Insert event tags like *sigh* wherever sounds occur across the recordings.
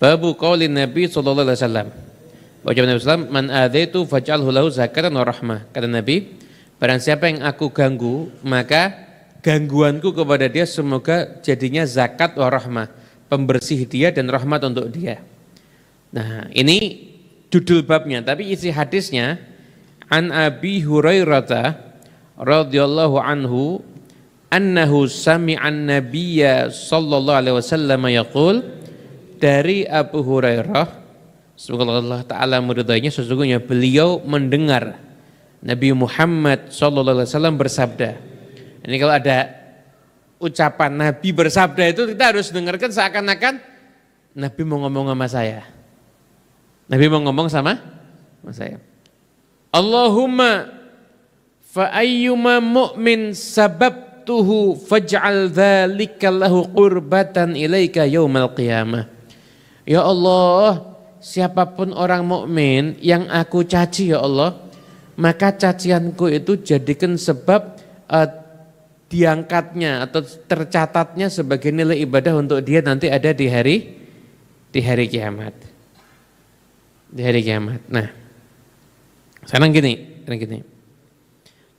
Babu qaulin Nabi sallallahu alaihi wasallam. Ucapan Nabi sallam, "Man adzaitu faj'alhu lahu zakatan wa rahmah." Kata Nabi, barang siapa yang aku ganggu, maka gangguanku kepada dia semoga jadinya zakat wa rahmah, pembersih dia dan rahmat untuk dia. Nah, ini judul babnya, tapi isi hadisnya an Abi Hurairah radhiyallahu anhu annahu sami'an nabiyya sallallahu alaihi wasallam yaqul dari Abu Hurairah semoga Allah taala meridainya sesungguhnya beliau mendengar Nabi Muhammad sallallahu alaihi wasallam bersabda. Ini kalau ada ucapan Nabi bersabda itu kita harus dengarkan seakan-akan Nabi mau ngomong sama saya. Nabi mau ngomong sama, sama saya. Allahumma fa ayyuma mu'min sababtuhu faj'al dzalika lahu qurbatan ilaika yaumal qiyamah. Ya Allah, siapa pun orang mukmin yang aku caci ya Allah, maka cacianku itu jadikan sebab uh, diangkatnya atau tercatatnya sebagai nilai ibadah untuk dia nanti ada di hari di hari kiamat. Di hari kiamat. Nah, sekarang gini, sekarang gini.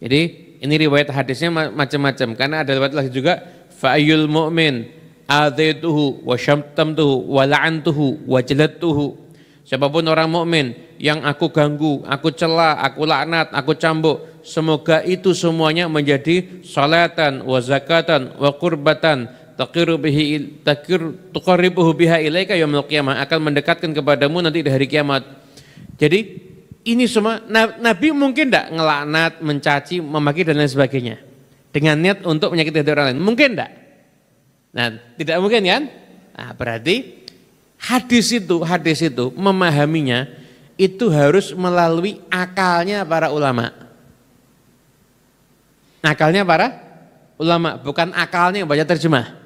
Jadi ini riwayat hadisnya macam-macam karena ada riwayat lagi juga fa'ayul mu'min adaituhu wa syamtamtuhu wa la'antuhu wa jalattuhu. Siapa pun orang mukmin yang aku ganggu, aku cela, aku laknat, aku cambuk, semoga itu semuanya menjadi salatan wa zakatan wa qurbatan taqiru bihi takir tuqarribuhu biha ilaika yaumil qiyamah akan mendekatkan kepadamu nanti di hari kiamat. Jadi ini semua Nabi mungkin tidak ngelaknat, mencaci, memaki dan lain sebagainya dengan niat untuk menyakiti hati orang lain. Mungkin tidak? Nah, tidak mungkin kan? Nah, berarti hadis itu, hadis itu memahaminya itu harus melalui akalnya para ulama. Akalnya para ulama, bukan akalnya yang baca terjemah.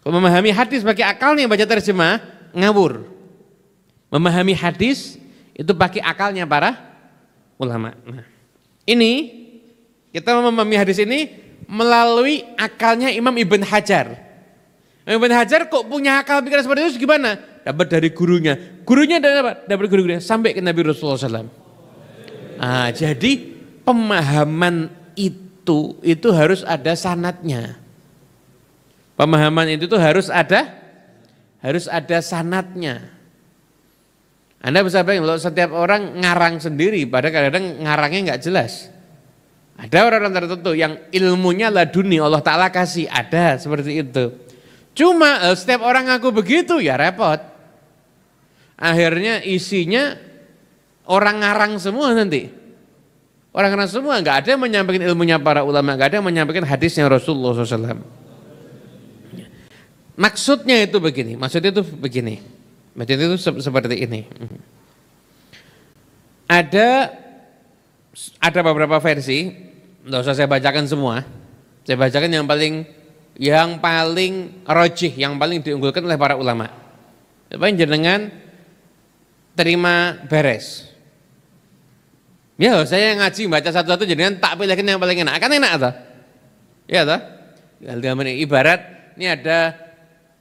Kalau memahami hadis pakai akalnya yang baca terjemah, ngawur. Memahami hadis itu pakai akalnya para ulama. Nah, ini kita memahami hadis ini melalui akalnya Imam Ibn Hajar. Imam Ibn Hajar kok punya akal pikiran seperti itu gimana? Dapat dari gurunya. Gurunya dari apa? Dapat gurunya sampai ke Nabi Rasulullah SAW. Nah, jadi pemahaman itu itu harus ada sanatnya. Pemahaman itu tuh harus ada harus ada sanatnya. Anda bisa bayangin kalau setiap orang ngarang sendiri, pada kadang-kadang ngarangnya nggak jelas. Ada orang-orang tertentu yang ilmunya laduni Allah Ta'ala kasih, ada seperti itu. Cuma eh, setiap orang ngaku begitu ya repot. Akhirnya isinya orang ngarang semua nanti. Orang ngarang semua nggak ada yang menyampaikan ilmunya para ulama, nggak ada yang menyampaikan hadisnya Rasulullah SAW. Maksudnya itu begini, maksudnya itu begini. Masjid itu seperti ini. Ada ada beberapa versi, nggak usah saya bacakan semua. Saya bacakan yang paling yang paling rojih, yang paling diunggulkan oleh para ulama. Apa yang jenengan terima beres. Ya, saya ngaji baca satu-satu jenengan tak pilihkan yang paling enak. Kan enak atau? Ya toh? Ibarat ini ada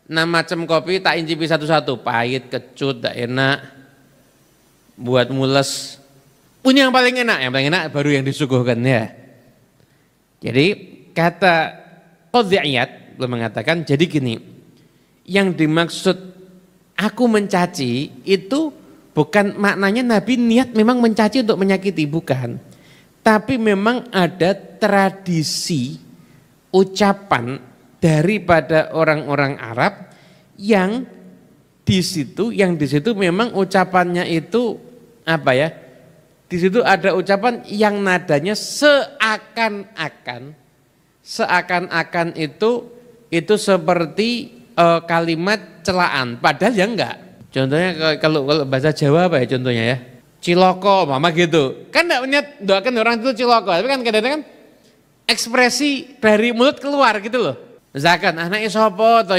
enam macam kopi tak incipi satu-satu, pahit, kecut, tak enak, buat mules. Punya yang paling enak, yang paling enak baru yang disuguhkan ya. Jadi kata Qadiyat belum mengatakan, jadi gini, yang dimaksud aku mencaci itu bukan maknanya Nabi niat memang mencaci untuk menyakiti, bukan. Tapi memang ada tradisi ucapan daripada orang-orang Arab yang di situ yang di situ memang ucapannya itu apa ya? Di situ ada ucapan yang nadanya seakan-akan seakan-akan itu itu seperti e, kalimat celaan padahal ya enggak. Contohnya kalau kalau bahasa Jawa apa ya contohnya ya? Ciloko, mama gitu. Kan enggak niat doakan orang itu ciloko, tapi kan kadang-kadang ekspresi dari mulut keluar gitu loh. Misalkan anaknya sopo atau.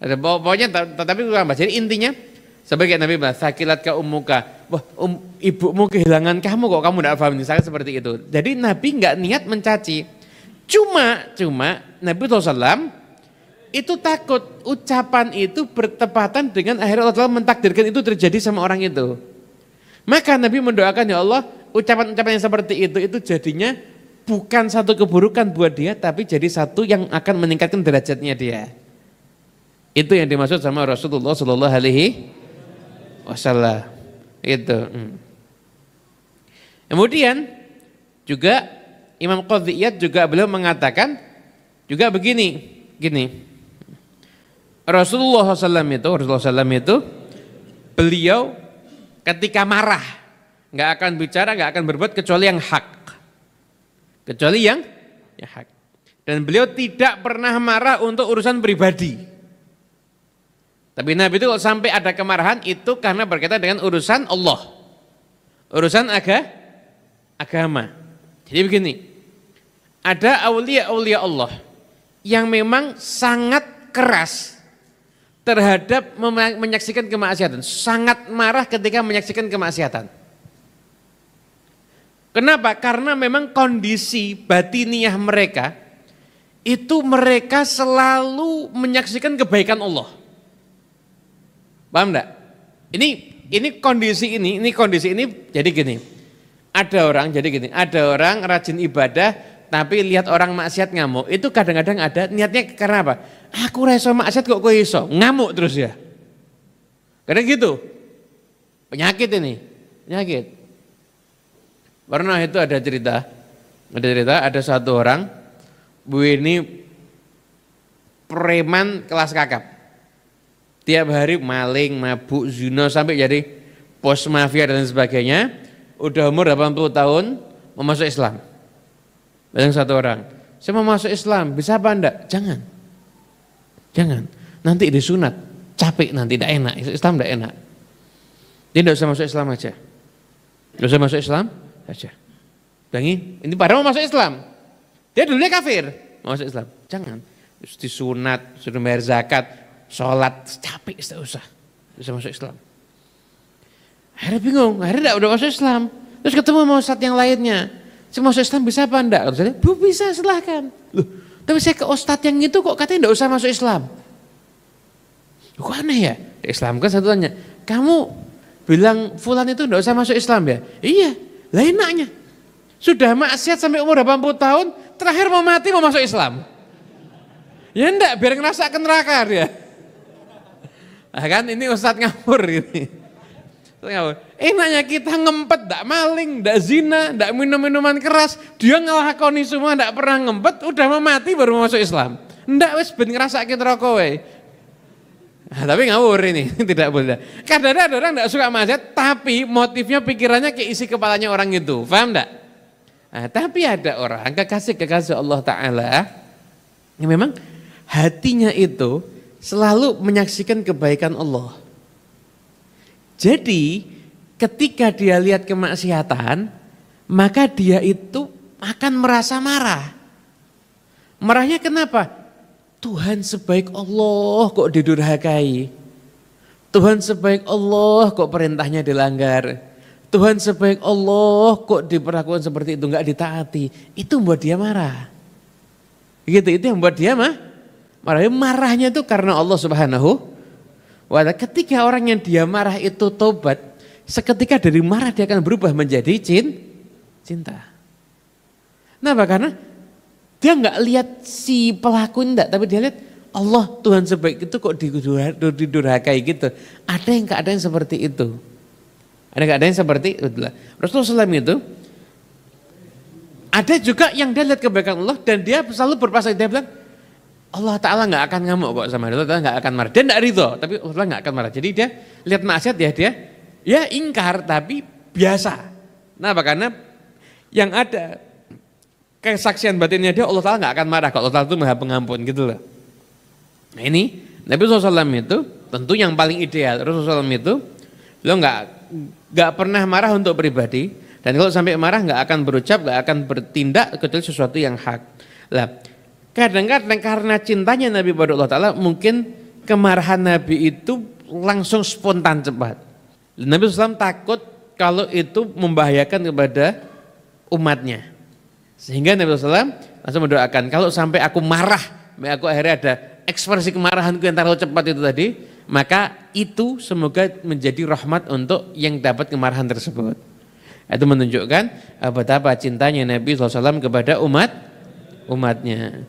Pokoknya tetapi bukan bahas. Jadi intinya sebagai Nabi bahas sakilat ke umuka. Wah, um, ibumu kehilangan kamu kok kamu tidak paham misalnya seperti itu. Jadi Nabi nggak niat mencaci. Cuma cuma Nabi SAW itu takut ucapan itu bertepatan dengan akhirnya Allah mentakdirkan itu terjadi sama orang itu. Maka Nabi mendoakan ya Allah ucapan-ucapan yang seperti itu itu jadinya bukan satu keburukan buat dia tapi jadi satu yang akan meningkatkan derajatnya dia. Itu yang dimaksud sama Rasulullah Shallallahu Alaihi Wasallam. Itu. Hmm. Kemudian juga Imam Qadhiyat juga beliau mengatakan juga begini, gini. Rasulullah SAW itu, Rasulullah SAW itu beliau ketika marah nggak akan bicara, nggak akan berbuat kecuali yang hak, kecuali yang yang hak. Dan beliau tidak pernah marah untuk urusan pribadi. Tapi Nabi itu kalau sampai ada kemarahan itu karena berkaitan dengan urusan Allah. Urusan aga, agama. Jadi begini, ada aulia-aulia Allah yang memang sangat keras terhadap menyaksikan kemaksiatan. Sangat marah ketika menyaksikan kemaksiatan. Kenapa? Karena memang kondisi batiniah mereka itu mereka selalu menyaksikan kebaikan Allah. Paham enggak? Ini ini kondisi ini, ini kondisi ini jadi gini. Ada orang jadi gini, ada orang rajin ibadah tapi lihat orang maksiat ngamuk. Itu kadang-kadang ada niatnya karena apa? Aku reso maksiat kok kowe iso? Ngamuk terus ya. Karena gitu. Penyakit ini, penyakit. Pernah itu ada cerita, ada cerita ada satu orang, Bu ini preman kelas kakap. Tiap hari maling, mabuk, zina sampai jadi pos mafia dan sebagainya. Udah umur 80 tahun mau masuk Islam. Yang satu orang, saya mau masuk Islam, bisa apa enggak? Jangan. Jangan. Nanti disunat, capek nanti, tidak enak. Islam tidak enak. Dia tidak usah masuk Islam aja. Tidak usah masuk Islam aja. Dangi, ini padahal mau masuk Islam. Dia dulunya kafir, mau masuk Islam. Jangan. Disunat, suruh bayar zakat, sholat, capek, tidak usah. Bisa masuk Islam. Akhirnya bingung, akhirnya tidak udah masuk Islam. Terus ketemu sama ustadz yang lainnya. Saya masuk Islam bisa apa enggak? Saya, bu bisa silahkan. Loh, tapi saya ke ustadz yang itu kok katanya enggak usah masuk Islam. Kok aneh ya? Di Islam kan satu tanya, kamu bilang fulan itu enggak usah masuk Islam ya? Iya, lah enaknya. Sudah maksiat sampai umur 80 tahun, terakhir mau mati mau masuk Islam. Ya enggak, biar ngerasa ke neraka dia. Nah kan ini ustadz ngawur ini. Enaknya kita ngempet, ndak maling, ndak zina, ndak minum minuman keras. Dia ngelakoni semua, ndak pernah ngempet, udah mau mati baru masuk Islam. Ndak wis ben ngerasa kita rokok Nah, tapi ngawur ini, *laughs* tidak boleh. Kadang ada orang ndak suka maksiat, tapi motifnya pikirannya ke isi kepalanya orang itu. Paham ndak? Nah, tapi ada orang kekasih-kekasih Allah Ta'ala, yang memang hatinya itu selalu menyaksikan kebaikan Allah. Jadi ketika dia lihat kemaksiatan, maka dia itu akan merasa marah. Marahnya kenapa? Tuhan sebaik Allah kok didurhakai. Tuhan sebaik Allah kok perintahnya dilanggar. Tuhan sebaik Allah kok diperlakukan seperti itu nggak ditaati. Itu membuat dia marah. Gitu itu yang membuat dia mah marah. Marahnya itu karena Allah Subhanahu Wadah ketika orang yang dia marah itu tobat, seketika dari marah dia akan berubah menjadi cin, cinta. Kenapa? Karena dia nggak lihat si pelaku enggak, tapi dia lihat Allah Tuhan sebaik itu kok didurhakai gitu. Ada yang keadaan seperti itu. Ada keadaan seperti itu. Rasulullah SAW itu ada juga yang dia lihat kebaikan Allah dan dia selalu berpasang dia bilang Allah Ta'ala nggak akan ngamuk kok sama Allah Ta'ala nggak akan marah. Dia nggak ridho, tapi Allah Ta'ala nggak akan marah. Jadi dia lihat maksiat ya dia, ya ingkar tapi biasa. Nah, karena yang ada kesaksian batinnya dia Allah Ta'ala nggak akan marah. Kalau Allah Ta'ala itu maha pengampun gitu loh. Nah ini Nabi SAW itu tentu yang paling ideal. Rasulullah SAW itu lo nggak nggak pernah marah untuk pribadi dan kalau sampai marah nggak akan berucap, nggak akan bertindak kecuali sesuatu yang hak. Lah, Kadang-kadang karena cintanya Nabi pada Allah Ta'ala mungkin kemarahan Nabi itu langsung spontan cepat. Nabi SAW takut kalau itu membahayakan kepada umatnya. Sehingga Nabi SAW langsung mendoakan, kalau sampai aku marah, aku akhirnya ada ekspresi kemarahanku yang terlalu cepat itu tadi, maka itu semoga menjadi rahmat untuk yang dapat kemarahan tersebut. Itu menunjukkan betapa cintanya Nabi SAW kepada umat umatnya.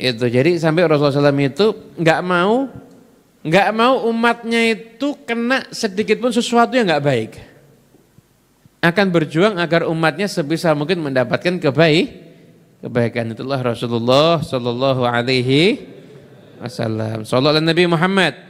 Itu jadi sampai Rasulullah SAW itu nggak mau nggak mau umatnya itu kena sedikit pun sesuatu yang nggak baik. Akan berjuang agar umatnya sebisa mungkin mendapatkan kebaik kebaikan itulah Rasulullah Sallallahu Alaihi Wasallam. Sallallahu Nabi Muhammad.